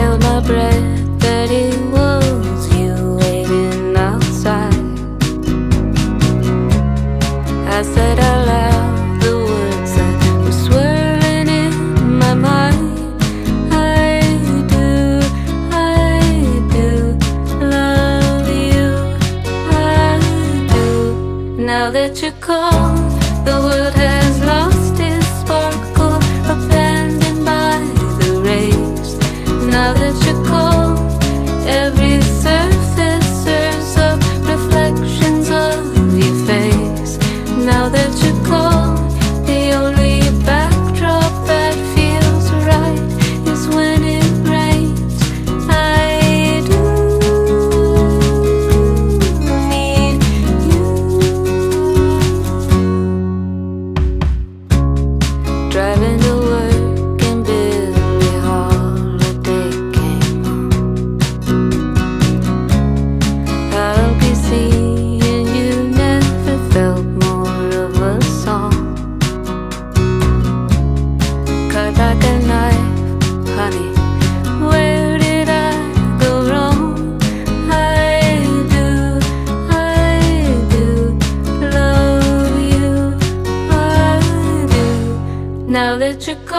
held my breath that it was you waiting outside. I said out loud the words that were swirling in my mind. I do, I do love you. I do. Now that you call, gone, the world has do.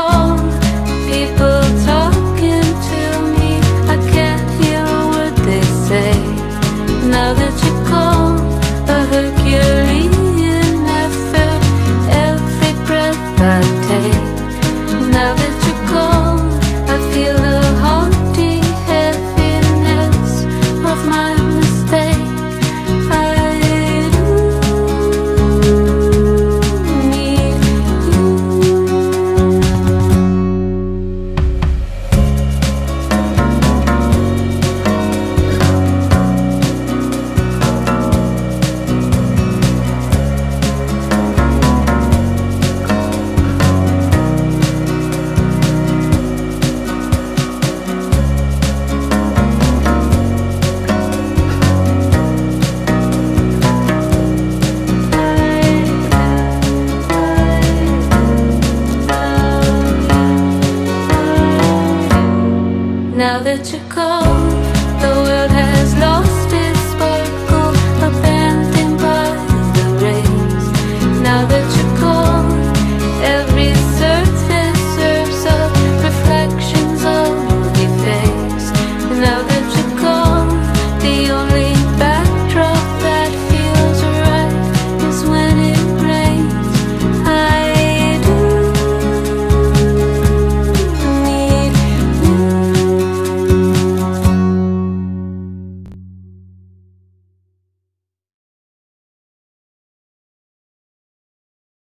now that you're gone.